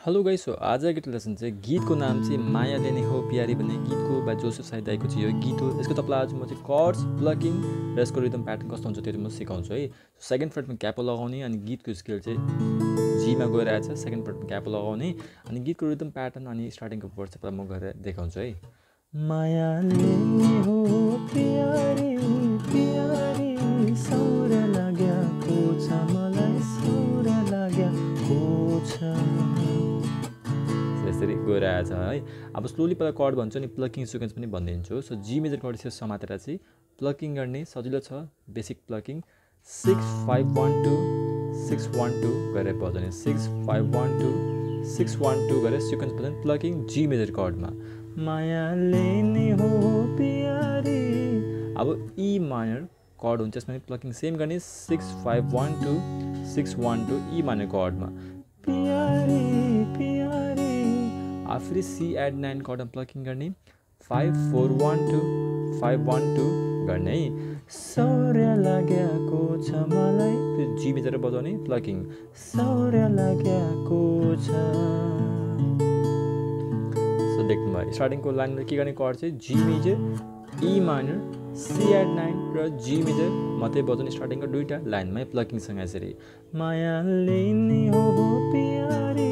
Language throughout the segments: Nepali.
हेलो गाइस हो आजको लेसन चाहिँ गीतको नाम चाहिँ माया लेने हो प्यारी भन्ने गीतको बा जोसेफ साहिदाईको चाहिँ यो गीत हो। यसको तपाईँलाई आज म चाहिँ कर्ड्स प्लगिङ र यसको रिदम प्याटर्न कस्तो हुन्छ त्यो म सिकाउँछु है। सेकेन्ड फ्रेटमा क्यापो लगाउने अनि गीतको स्केल चाहिँ जीमा गएर आएछ सेकेन्ड फ्रेटमा क्यापो लगाउने अनि गीतको रिदम प्याटर्न अनि स्टार्टिङको वर्ड चाहिँ म गएर देखाउँछु है। माया हो प्यारी प्यारी छ छ आएछ है। अब स्लोली पहिला कर्ड भन्छु अनि प्लकिङ सिक्वेन्स पनि भनिदिन्छु। सो जी मेजर कर्ड यसरी समातेर चाहिँ प्लकिङ गर्ने सजिलो छ basic plucking six five one two six one two गरेर बजाउने। Six five one two six one two गरेर सिक्वेन्स बजाउने प्लकिङ जी मेजर कर्डमा मायाले नै हो प्यारे। अब ई माइनर कर्ड हुन्छ यसमा प्लकिङ सेम गर्ने। Six five one two six one two E minor कर्डमा प्यारे। फेरि सी एड नाइन कर्डमा प्लकिङ गर्ने five four one two five one two गर्ने है सौर्य लागेको छ मलाई फेरि जी मिचेर बजाउने प्लकिङ सौर्य लागेको छ सो देख्नुभयो स्टार्टिङको लाइनमा के गर्ने कर्ड चाहिँ G major E minor C add nine र जी मेजर मात्रै बजाउने स्टार्टिङको दुईवटा लाइनमै प्लकिङसँग यसरी मायाले नि हो प्यारे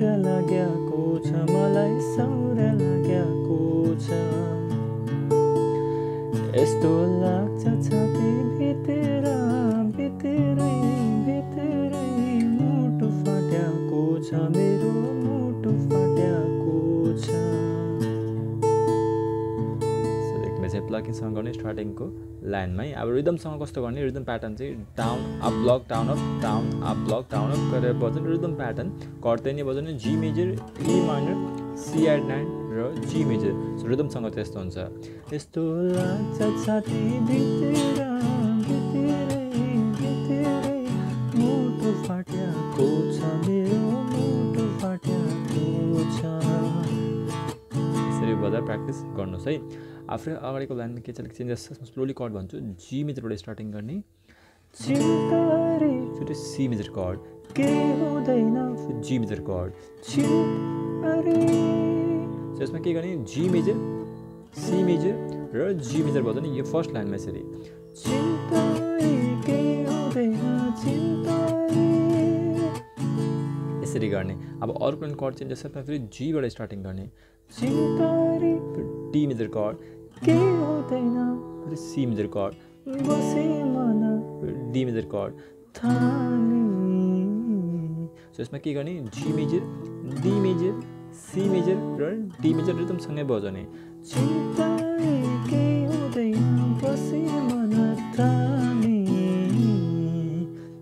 लागेको छ मलाई सौर लागेको छ। यस्तो लाग्छ छाती भित्र भित्रै भित्रै मुटु फाट्याएको छ मेरो मुटु चाहिँ प्लकिङसँग गर्ने स्टार्टिङको लाइनमै अब रिदमसँग कस्तो गर्ने? रिदम प्याटर्न चाहिँ down up block down up down up block down up गरेर बजाउने रिदम प्याटर्न कर्दै नै बजाउने G major E minor C add nine र जी मेजर रिदमसँग त्यस्तो हुन्छ। यस्तो यसरी बजार प्र्याक्टिस गर्नुहोस् है। आफै अगाडिको लाइनमा के अलिक चेन्जेस छ स्लोली कर्ड भन्छु। जी मेजरबाट स्टार्टिङ गर्ने। फेरि सी मेजर कर्ड के हुँदैन? जी मेजर कर्ड यसमा के गर्ने? जी मेजर सी मेजर र जी मेजर बजाउने यो फर्स्ट लाइनमा यसरी। यसरी गर्ने। अब अर्को कर्ड चेन्जेस छ फेरि जीबाट स्टार्टिङ गर्ने। डी मेजर कर्ड के हुँदैन सी मेजर कर्ड बसे मन डी मेजर कर्ड सो यसमा के गर्ने G major D major C major र डी मेजर रिदमसँगै बजाउने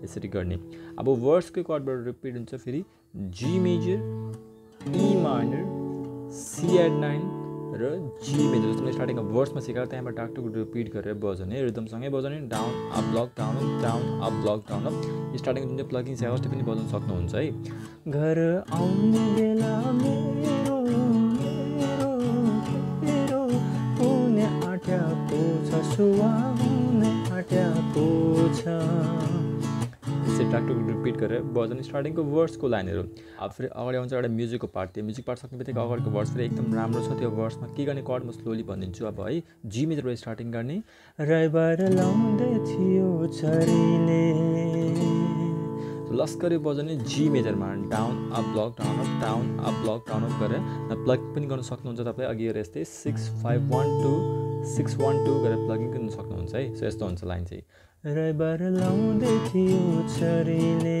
यसरी गर्ने अब वर्ड्सकै कर्डबाट रिपिट हुन्छ फेरि G major E minor C add nine र जी मेजर जस्तो स्टार्टिङमा वर्समा सिकाएर त्यहाँबाट टाकटुक रिपिट गरेर बजाउने रिदमसँगै बजाउने down up block down down up block down up. Starting जुन चाहिँ प्लगिङ छ पनि बजाउन सक्नुहुन्छ है। घर आउने टाकटुक रिपिट गरेर बजाउने स्टार्टिङको वर्ड्सको लाइनहरू। अब फेरि अगाडि आउँछ एउटा म्युजिकको पार्ट त्यो म्युजिक पार्ट सक्ने बित्तिकै अगाडिको वर्ड्स फेरि एकदम राम्रो छ। त्यो वर्ड्समा के गर्ने? कर्ड म स्लोली भनिदिन्छु। अब है जी मेजरबाट स्टार्टिङ गर्ने। रविबार लाउँदै लस्करी बजाउने G मेजरमा down up block down up down up block down up गरेर प्लग पनि गर्न सक्नुहुन्छ तपाईँ। अघि यस्तै six five one two six one two गरेर प्लगिङ गर्न सक्नुहुन्छ है। सो यस्तो हुन्छ लाइन चाहिँ। रैबार लाउँदै थियो छरीले।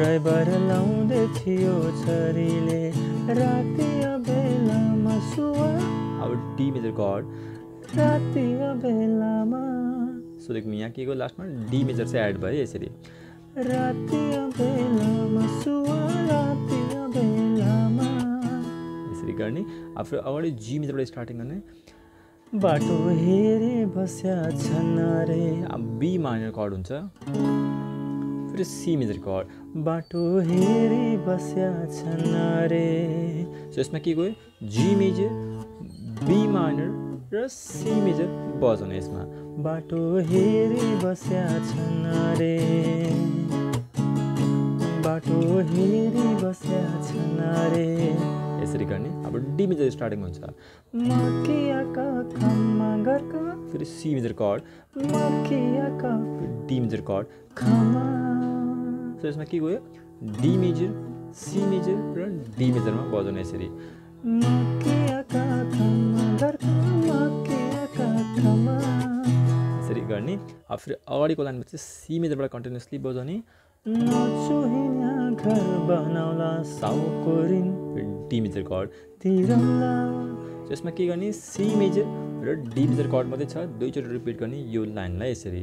रैबार लाउँदै थियो छरीले। राति बेलामा सुवा। अब डी मेजर गड राति बेलामा। सो देख्नु यहाँ के को लास्टमा डी मेजर चाहिँ एड भयो यसरी। राति बेलामा सुवा। राति बेलामा। यसरी गर्ने। अब फेरि अगाडि जी मेजरबाट स्टार्टिङ गर्ने। बाटो हेरे बस्या छन् रे बी माइनर कर्ड हुन्छ। फेरि सी मेजर कर्ड बाटो हेरे बस्या छन् रे सो यसमा के गयो? जी मेजर बी माइनर र सी मेजर बजाउने यसमा। बाटो हेरे बस्या छन् रे बाटो हेरे बस्या छन् रे यसरी गर्ने। अब डी मेजर स्टार्टिङ हुन्छ। फेरि C major chord D major chord so यसमा के गयो? डी मेजर सी मेजर र डी मेजरमा बजाउने यसरी। यसरी गर्ने। अब फेरि अगाडिको लाइनमा चाहिँ सी मेजरबाट कन्टिन्युसली बजाउने। नचुहिना घर डी मेजर कर्ड यसमा के गर्ने? सी मेजर र डी मेजर कर्ड मात्रै छ। दुईचोटि रिपिट गर्ने यो लाइनलाई यसरी।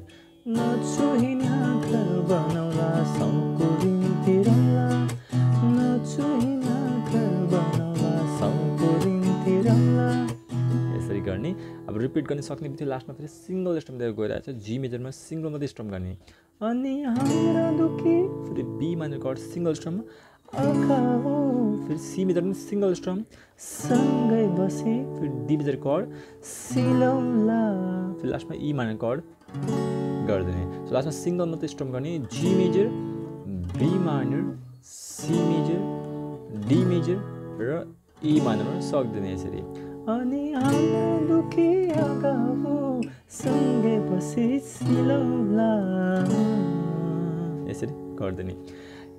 यसरी गर्ने। अब रिपिट गर्ने सक्ने बित्तिकै लास्टमा फेरि सिङ्गल स्टम दिएर गइरहेको छ जी मेजरमा सिङ्गल मात्रै स्टम गर्ने। अनि हाम्रा दुखी? फेरि B minor chord single strum फेरि सी मेजर पनि सिङ्गल स्टम सँगै बसी। फेरि डी मेजर कर्ड सिलौला। फेरि लास्टमा ई माइनर कर्ड गरिदिने सो लास्टमा सिङ्गल मात्रै स्टम गर्ने G major B minor C major D major र ई माइनरमा सकिदिने यसरी अनि दुखी सँगै बसी सिलौला। यसरी गरिदिने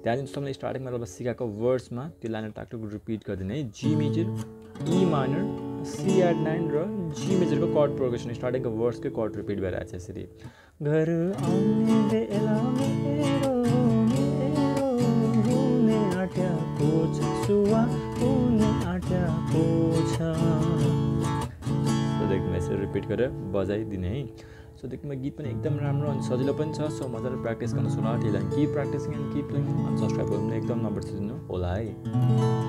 त्यहाँदेखि तपाईँले स्टार्टिङमा अब सिकाएको वर्ड्समा त्यो लाइन टाकटुक रिपिट गरिदिने है। G major E minor C add nine र जी मेजरको कर्ड प्रोग्रेसन स्टार्टिङको वर्ड्सकै कर्ड रिपिट भइरहेको छ यसरी। घर यसरी रिपिट गरेर बजाइदिने है। सो देख्नुमा गीत पनि एकदम राम्रो अनि सजिलो पनि छ। सो मजाले प्र्याक्टिस गर्नु होला त्यही लागि keep practising and keep playing अनि सब्सक्राइब गर्नु एकदम नबिर्सिदिनु। होला है।